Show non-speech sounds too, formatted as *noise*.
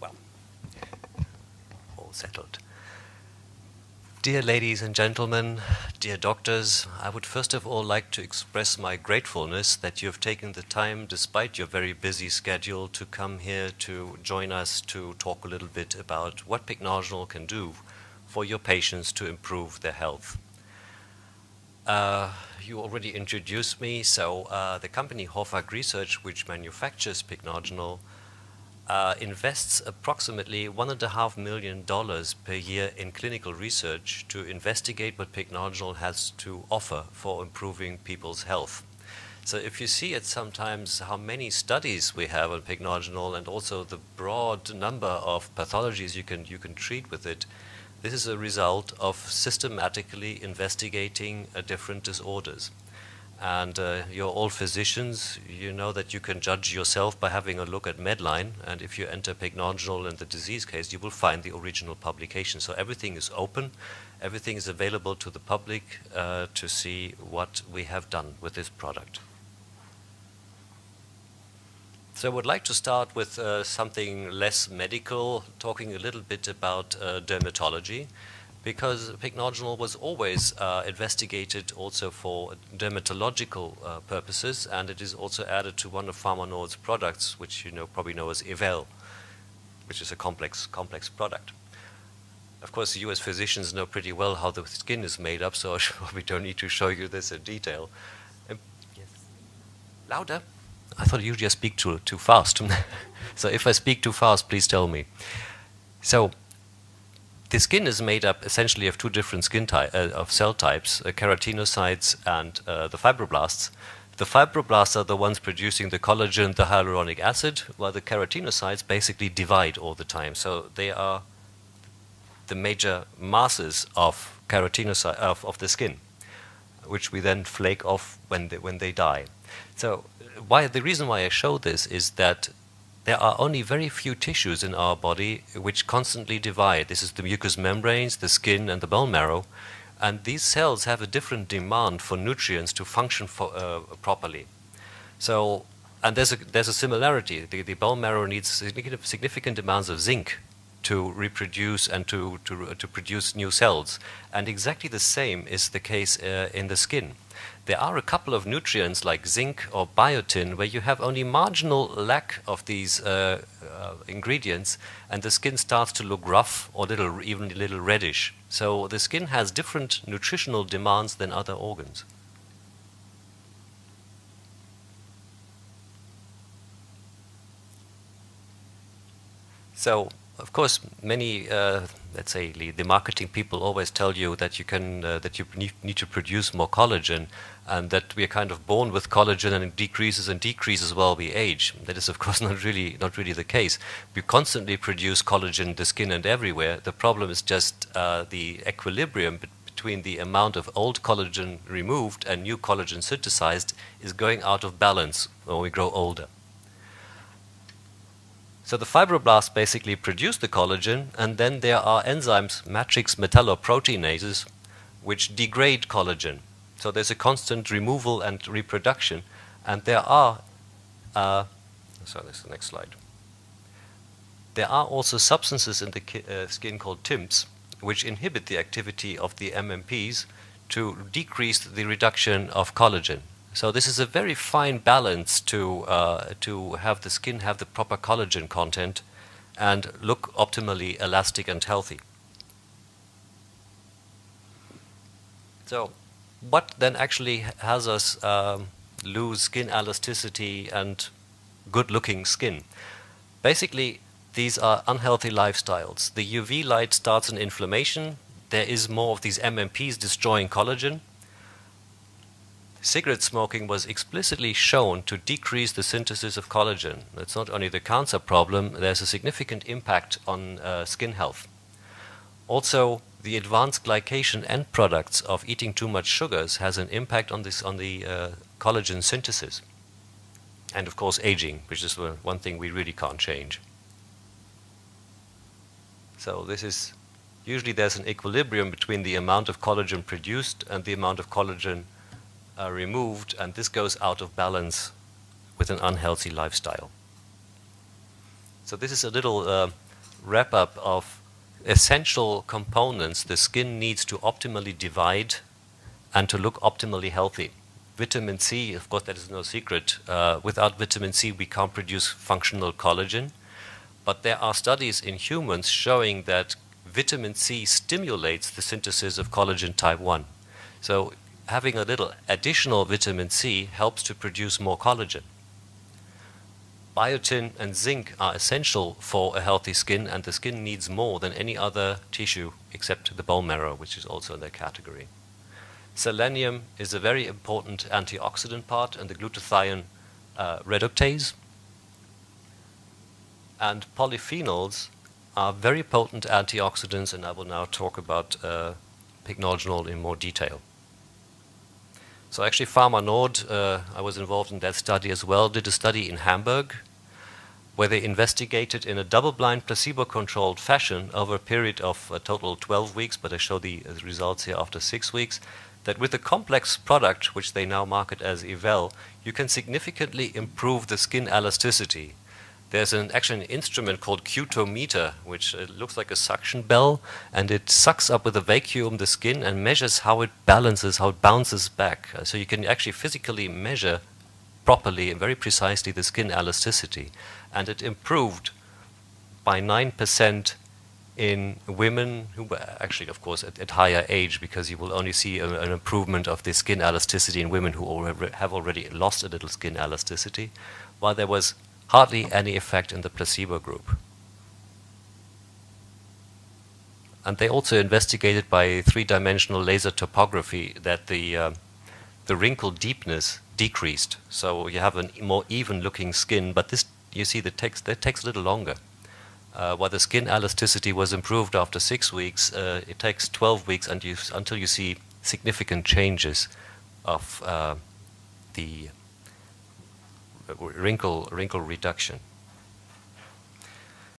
well, all settled. Dear ladies and gentlemen, dear doctors, I would first of all like to express my gratefulness that you have taken the time, despite your very busy schedule, to come here to join us to talk a little bit about what Pycnogenol can do for your patients to improve their health. Uh, you already introduced me, so uh, the company Horphag Research, which manufactures Pycnogenol, uh, invests approximately $1.5 million per year in clinical research to investigate what Pycnogenol has to offer for improving people's health. So if you see it sometimes how many studies we have on Pycnogenol and also the broad number of pathologies you can, you can treat with it, this is a result of systematically investigating uh, different disorders. And uh, you're all physicians, you know that you can judge yourself by having a look at Medline, and if you enter Pycnogenol in the disease case, you will find the original publication. So everything is open, everything is available to the public uh, to see what we have done with this product. So I would like to start with uh, something less medical, talking a little bit about uh, dermatology because pycnogenol was always uh, investigated also for dermatological uh, purposes, and it is also added to one of Pharma Nord's products, which you know probably know as Evelle, which is a complex complex product. Of course, you as physicians know pretty well how the skin is made up, so *laughs* we don't need to show you this in detail. Um, yes. Louder. I thought you just speak too too fast. *laughs* so if I speak too fast, please tell me. So the skin is made up essentially of two different skin type, uh, of cell types, uh, keratinocytes and uh, the fibroblasts. The fibroblasts are the ones producing the collagen, the hyaluronic acid, while the keratinocytes basically divide all the time. So they are the major masses of keratinocyte of, of the skin, which we then flake off when they, when they die. So why the reason why I show this is that there are only very few tissues in our body which constantly divide. This is the mucous membranes, the skin, and the bone marrow. And these cells have a different demand for nutrients to function for, uh, properly. So, and there's a, there's a similarity. The, the bone marrow needs significant, significant amounts of zinc to reproduce and to, to, to produce new cells. And exactly the same is the case uh, in the skin there are a couple of nutrients like zinc or biotin where you have only marginal lack of these uh, uh, ingredients and the skin starts to look rough or little, even a little reddish. So the skin has different nutritional demands than other organs. So, of course, many uh, let's say the marketing people always tell you that you can uh, that you need to produce more collagen and that we are kind of born with collagen and it decreases and decreases while we age. That is of *laughs* course not really not really the case. We constantly produce collagen the skin and everywhere. The problem is just uh, the equilibrium between the amount of old collagen removed and new collagen synthesized is going out of balance when we grow older so the fibroblasts basically produce the collagen, and then there are enzymes, matrix metalloproteinases, which degrade collagen. So there's a constant removal and reproduction, and there are, uh, is the next slide. There are also substances in the uh, skin called TIMPs, which inhibit the activity of the MMPs to decrease the reduction of collagen. So this is a very fine balance to, uh, to have the skin have the proper collagen content and look optimally elastic and healthy. So what then actually has us um, lose skin elasticity and good looking skin? Basically, these are unhealthy lifestyles. The UV light starts an inflammation. There is more of these MMPs destroying collagen cigarette smoking was explicitly shown to decrease the synthesis of collagen. It's not only the cancer problem, there's a significant impact on uh, skin health. Also, the advanced glycation end products of eating too much sugars has an impact on this on the uh, collagen synthesis. And of course, aging, which is one thing we really can't change. So this is usually there's an equilibrium between the amount of collagen produced and the amount of collagen are removed, and this goes out of balance with an unhealthy lifestyle. So this is a little uh, wrap up of essential components the skin needs to optimally divide and to look optimally healthy. Vitamin C, of course, that is no secret. Uh, without vitamin C, we can't produce functional collagen. But there are studies in humans showing that vitamin C stimulates the synthesis of collagen type 1. So having a little additional vitamin C helps to produce more collagen. Biotin and zinc are essential for a healthy skin, and the skin needs more than any other tissue except the bone marrow, which is also in that category. Selenium is a very important antioxidant part, and the glutathione uh, reductase. And polyphenols are very potent antioxidants, and I will now talk about uh, pycnogenol in more detail. So actually, Pharma Nord, uh, I was involved in that study as well, did a study in Hamburg where they investigated in a double-blind placebo-controlled fashion over a period of a total 12 weeks, but I show the uh, results here after six weeks, that with a complex product, which they now market as Evelle, you can significantly improve the skin elasticity there's an actually an instrument called cutometer, which uh, looks like a suction bell, and it sucks up with a vacuum the skin and measures how it balances, how it bounces back. Uh, so you can actually physically measure properly and very precisely the skin elasticity. And it improved by 9% in women who were actually, of course, at, at higher age, because you will only see a, an improvement of the skin elasticity in women who already have already lost a little skin elasticity, while there was hardly any effect in the placebo group. And they also investigated by three-dimensional laser topography that the, uh, the wrinkle deepness decreased. So you have a more even-looking skin, but this, you see, that takes, that takes a little longer. Uh, while the skin elasticity was improved after six weeks, uh, it takes 12 weeks until you see significant changes of uh, the wrinkle, wrinkle reduction.